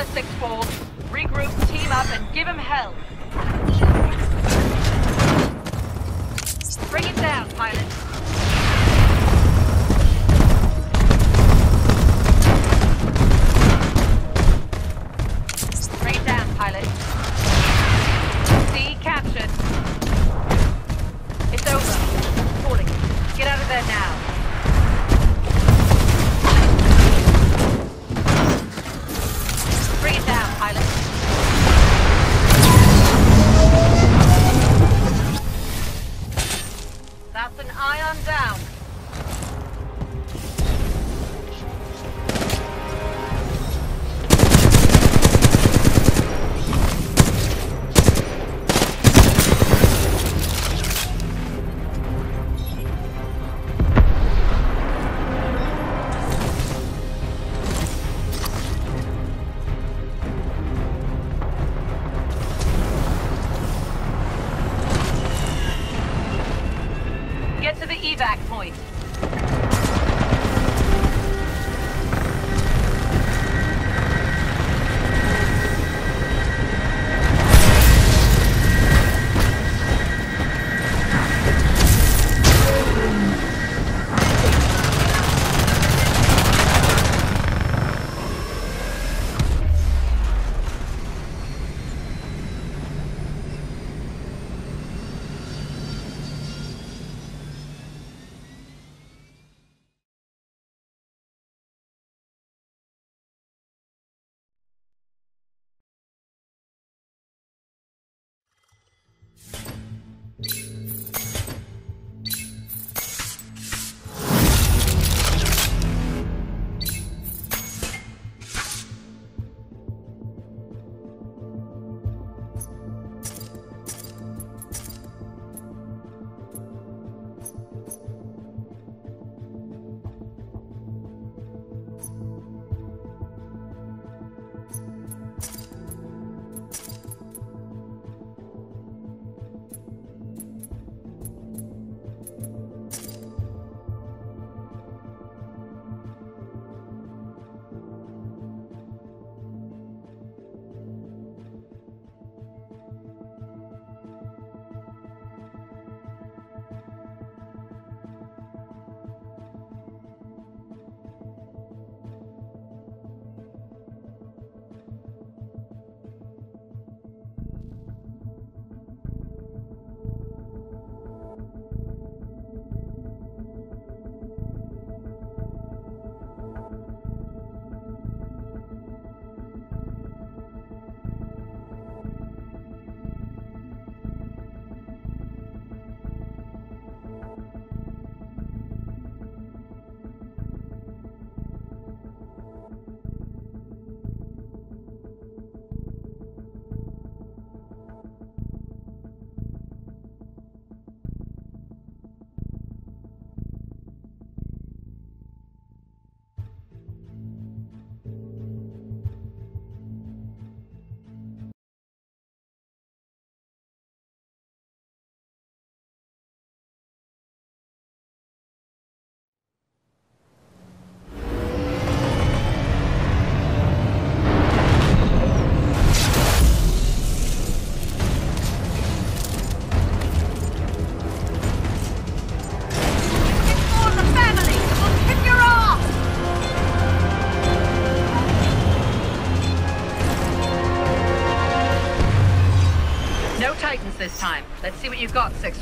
the sixth form, regroup, team up, and give him hell. Bring it down, pilot.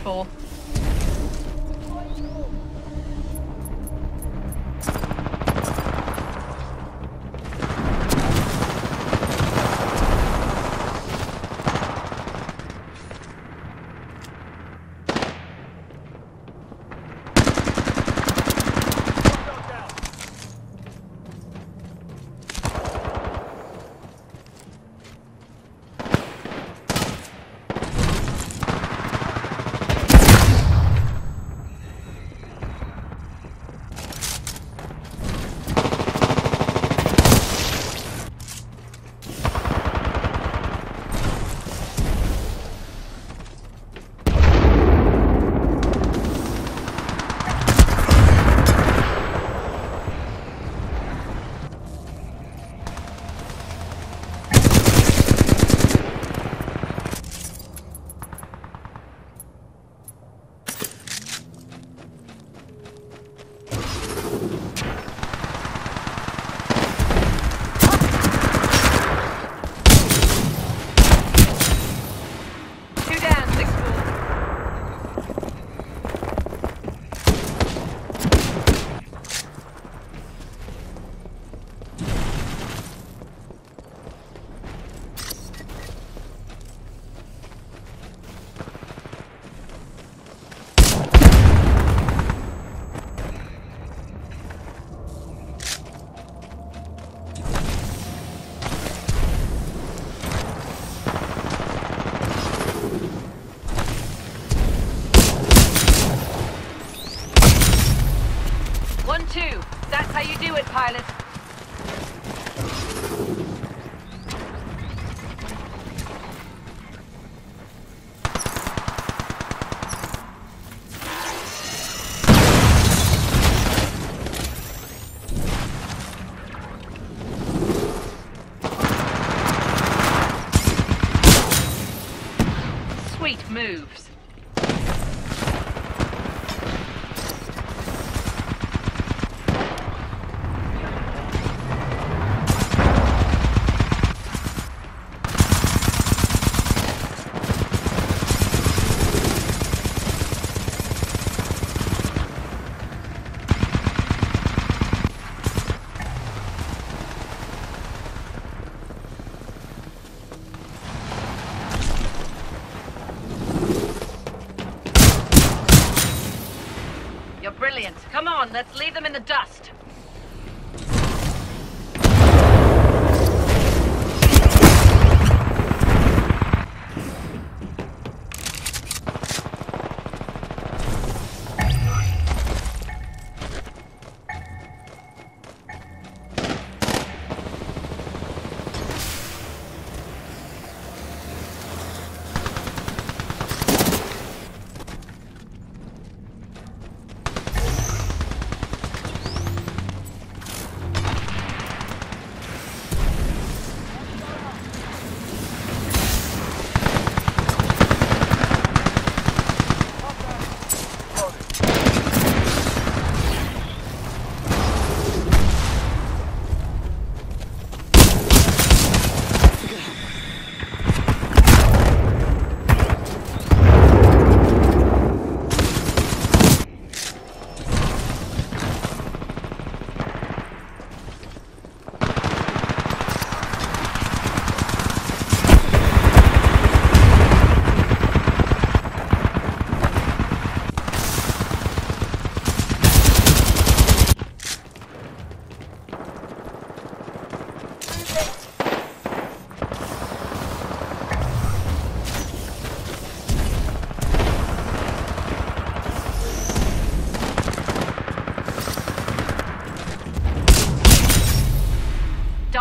cool.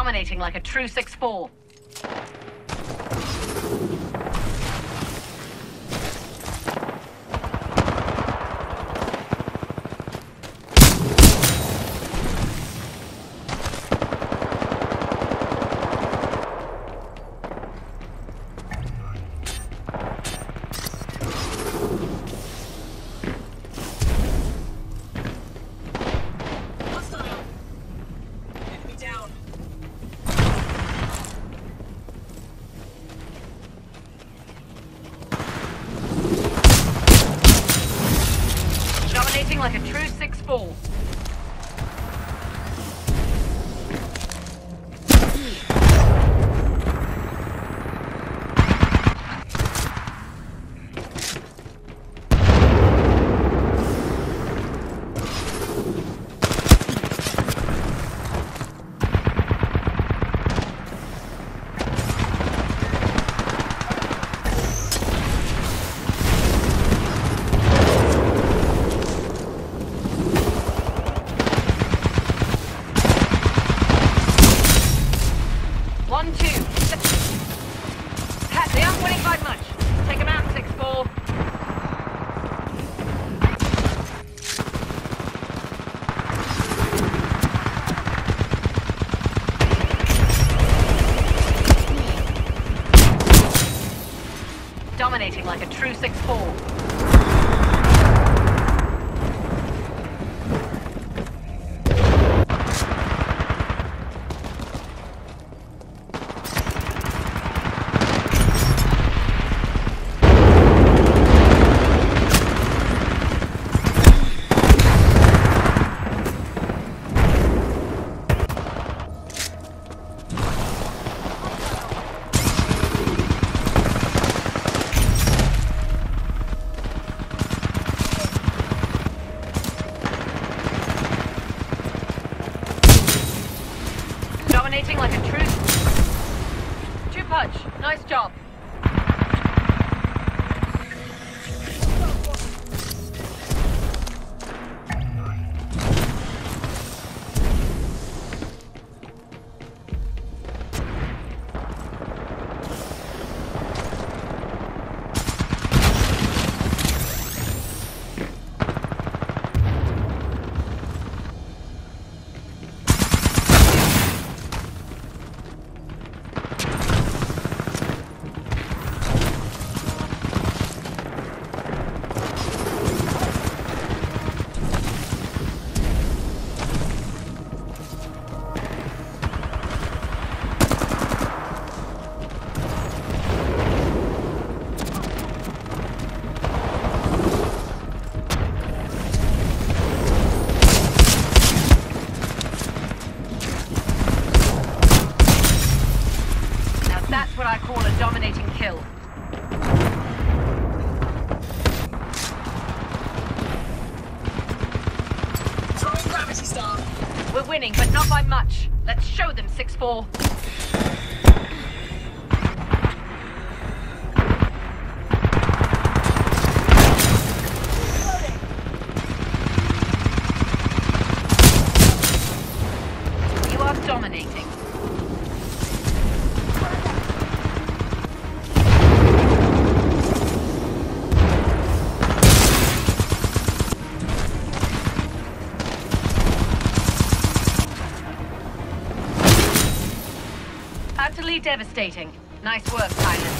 Dominating like a true 6-4. Like a true 6-4. Dominating kill. Throwing gravity star. We're winning, but not by much. Let's show them 6-4. You are dominating. Devastating. Nice work, pilot.